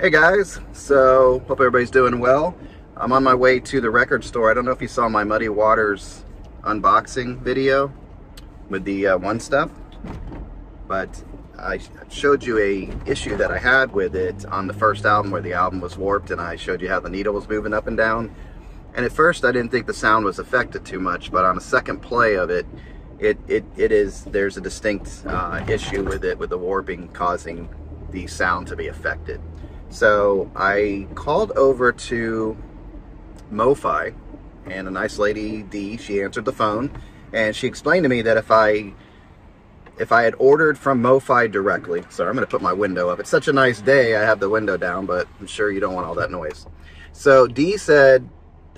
Hey guys, so hope everybody's doing well. I'm on my way to the record store. I don't know if you saw my Muddy Waters unboxing video with the uh, 1Step, but I showed you a issue that I had with it on the first album where the album was warped and I showed you how the needle was moving up and down. And at first I didn't think the sound was affected too much, but on a second play of it, it, it, it is, there's a distinct uh, issue with it, with the warping causing the sound to be affected. So I called over to MoFi and a nice lady, D, she answered the phone and she explained to me that if I if I had ordered from MoFi directly, sorry, I'm going to put my window up. It's such a nice day, I have the window down, but I'm sure you don't want all that noise. So D said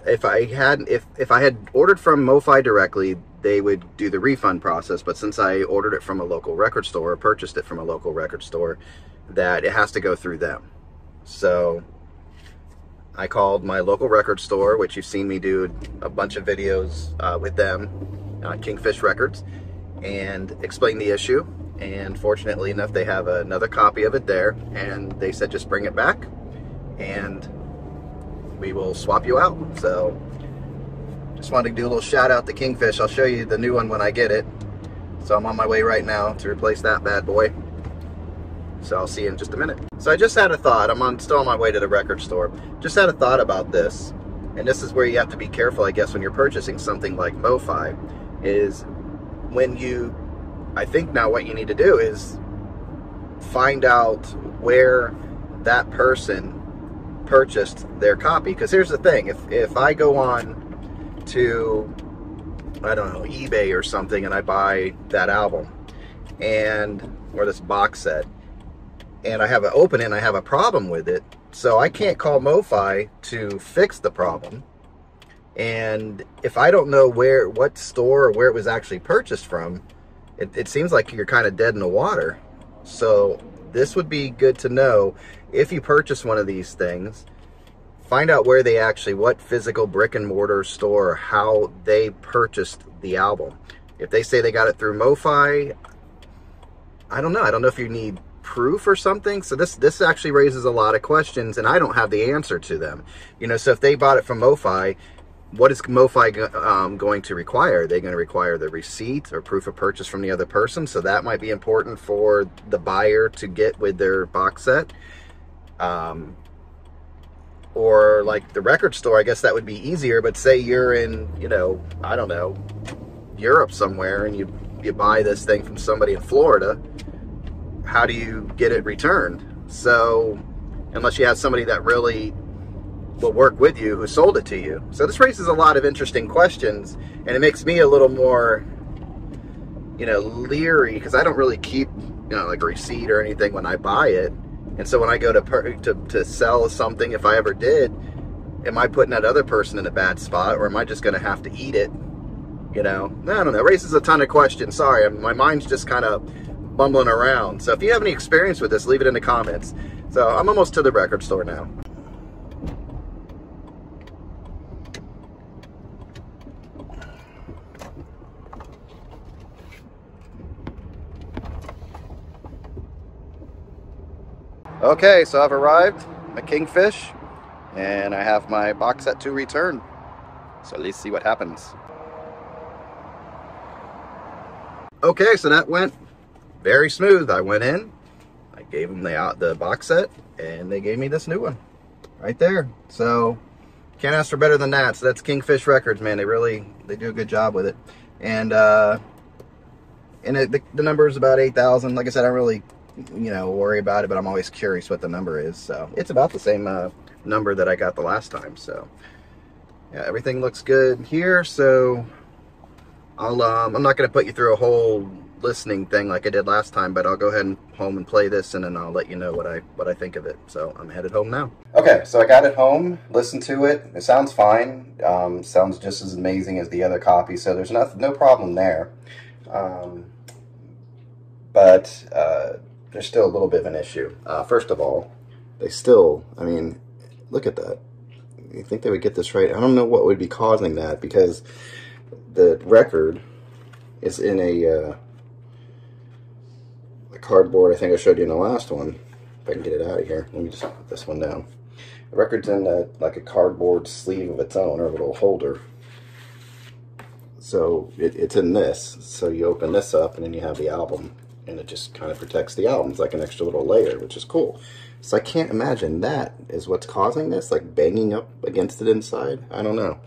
if I had if if I had ordered from MoFi directly, they would do the refund process. But since I ordered it from a local record store, or purchased it from a local record store, that it has to go through them. So I called my local record store, which you've seen me do a bunch of videos uh, with them, uh, Kingfish Records, and explained the issue. And fortunately enough, they have another copy of it there, and they said just bring it back, and we will swap you out. So just wanted to do a little shout out to Kingfish. I'll show you the new one when I get it. So I'm on my way right now to replace that bad boy. So I'll see you in just a minute. So I just had a thought. I'm on, still on my way to the record store. Just had a thought about this. And this is where you have to be careful, I guess, when you're purchasing something like MoFi, is when you, I think now what you need to do is find out where that person purchased their copy. Because here's the thing, if, if I go on to, I don't know, eBay or something and I buy that album, and, or this box set, and I have an open and I have a problem with it, so I can't call MoFi to fix the problem. And if I don't know where, what store or where it was actually purchased from, it, it seems like you're kind of dead in the water. So this would be good to know if you purchase one of these things, find out where they actually, what physical brick and mortar store, how they purchased the album. If they say they got it through MoFi, I don't know. I don't know if you need proof or something. So this this actually raises a lot of questions, and I don't have the answer to them. You know, so if they bought it from MoFi, what is MoFi um, going to require? Are they going to require the receipt or proof of purchase from the other person? So that might be important for the buyer to get with their box set. Um, or like the record store, I guess that would be easier. But say you're in, you know, I don't know, Europe somewhere, and you you buy this thing from somebody in Florida how do you get it returned? So unless you have somebody that really will work with you who sold it to you. So this raises a lot of interesting questions and it makes me a little more, you know, leery because I don't really keep, you know, like a receipt or anything when I buy it. And so when I go to, to, to sell something, if I ever did, am I putting that other person in a bad spot or am I just going to have to eat it? You know, I don't know. It raises a ton of questions. Sorry, my mind's just kind of bumbling around. So if you have any experience with this, leave it in the comments. So I'm almost to the record store now. Okay, so I've arrived at Kingfish and I have my box set to return. So let's see what happens. Okay, so that went very smooth. I went in, I gave them the, out the box set, and they gave me this new one right there. So can't ask for better than that. So that's Kingfish Records, man. They really, they do a good job with it. And, uh, and it, the, the number is about 8,000. Like I said, I don't really, you know, worry about it, but I'm always curious what the number is. So it's about the same uh, number that I got the last time. So yeah, everything looks good here. So I'll, um, I'm not going to put you through a whole listening thing like I did last time, but I'll go ahead and home and play this and then I'll let you know what I what I think of it. So I'm headed home now. Okay, so I got it home, listened to it. It sounds fine. Um, sounds just as amazing as the other copy, so there's no, no problem there. Um, but uh, there's still a little bit of an issue. Uh, first of all, they still, I mean, look at that. You think they would get this right? I don't know what would be causing that because the record is in a uh, cardboard I think I showed you in the last one. if I can get it out of here. Let me just put this one down. The record's in a, like a cardboard sleeve of its own, or a little holder. So it, it's in this. So you open this up, and then you have the album, and it just kind of protects the album. It's like an extra little layer, which is cool. So I can't imagine that is what's causing this, like banging up against it inside. I don't know.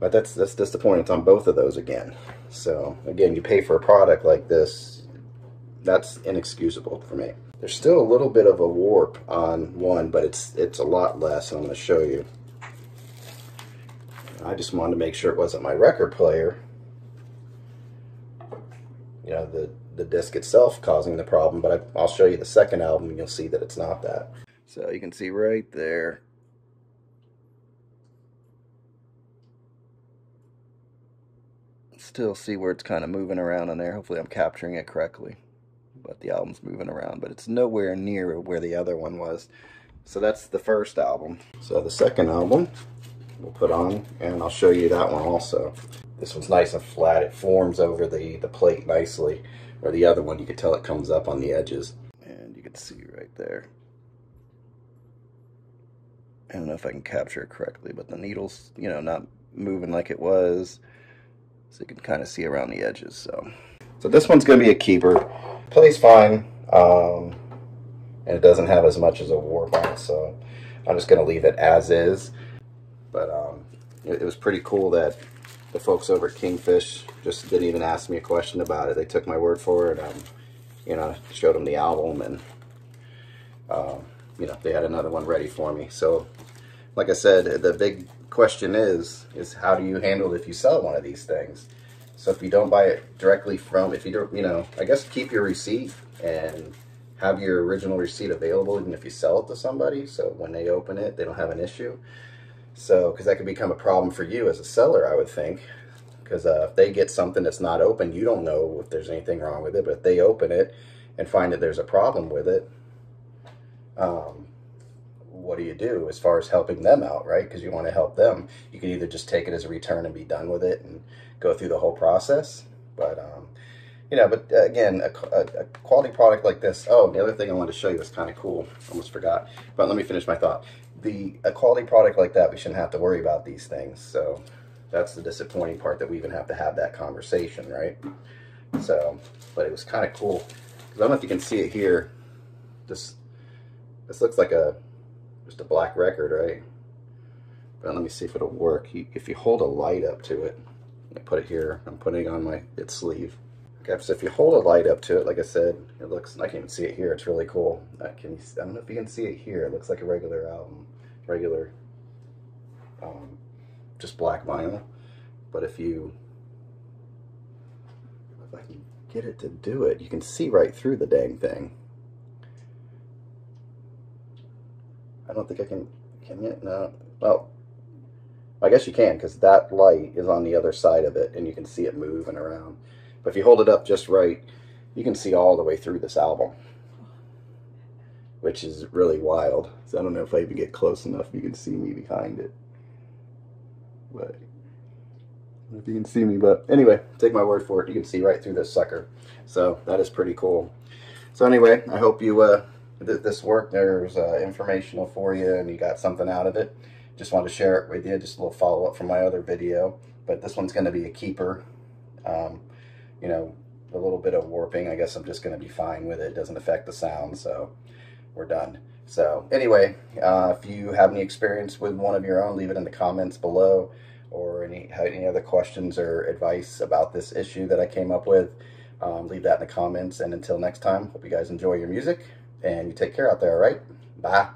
But that's that's disappointing. It's on both of those again. So again, you pay for a product like this, that's inexcusable for me. There's still a little bit of a warp on one, but it's it's a lot less. I'm going to show you. I just wanted to make sure it wasn't my record player. You know, the, the disc itself causing the problem, but I, I'll show you the second album and you'll see that it's not that. So you can see right there. Still see where it's kind of moving around in there. Hopefully I'm capturing it correctly. But the album's moving around, but it's nowhere near where the other one was. So that's the first album. So the second album we'll put on, and I'll show you that one also. This one's nice and flat. It forms over the, the plate nicely. Or the other one, you can tell it comes up on the edges. And you can see right there. I don't know if I can capture it correctly, but the needle's, you know, not moving like it was. So you can kind of see around the edges. So, so this one's going to be a keeper. Plays fine. Um, and it doesn't have as much as a warp on it. So I'm just going to leave it as is. But um, it, it was pretty cool that the folks over at Kingfish just didn't even ask me a question about it. They took my word for it. Um, you know, showed them the album, and um, you know they had another one ready for me. So, like I said, the big question is is how do you handle it if you sell one of these things? So if you don't buy it directly from, if you don't, you know, I guess keep your receipt and have your original receipt available even if you sell it to somebody. So when they open it, they don't have an issue. So, because that could become a problem for you as a seller, I would think. Because uh, if they get something that's not open, you don't know if there's anything wrong with it. But if they open it and find that there's a problem with it, um, what do you do as far as helping them out, right? Because you want to help them. You can either just take it as a return and be done with it and go through the whole process. But, um, you know, but uh, again, a, a, a, quality product like this. Oh, the other thing I wanted to show you was kind of cool. Almost forgot. But let me finish my thought the a quality product like that, we shouldn't have to worry about these things. So that's the disappointing part that we even have to have that conversation, right? So, but it was kind of cool. I don't know if you can see it here. This this looks like a just a black record, right? But let me see if it'll work. if you hold a light up to it, I put it here. I'm putting it on my its sleeve. Okay, so if you hold a light up to it, like I said, it looks, I can't even see it here, it's really cool. I, can, I don't know if you can see it here, it looks like a regular album, regular, um, just black vinyl. But if you, if I can get it to do it, you can see right through the dang thing. I don't think I can, can you? No. Well, I guess you can because that light is on the other side of it and you can see it moving around. But if you hold it up just right, you can see all the way through this album, which is really wild. So I don't know if I even get close enough, you can see me behind it. But if you can see me, but anyway, take my word for it. You can see right through this sucker. So that is pretty cool. So anyway, I hope you uh, this worked. There's uh, informational for you and you got something out of it. Just wanted to share it with you. Just a little follow up from my other video. But this one's going to be a keeper. Um, you know, a little bit of warping. I guess I'm just going to be fine with it. It doesn't affect the sound, so we're done. So anyway, uh, if you have any experience with one of your own, leave it in the comments below or any, any other questions or advice about this issue that I came up with. Um, leave that in the comments. And until next time, hope you guys enjoy your music and you take care out there, all right? Bye.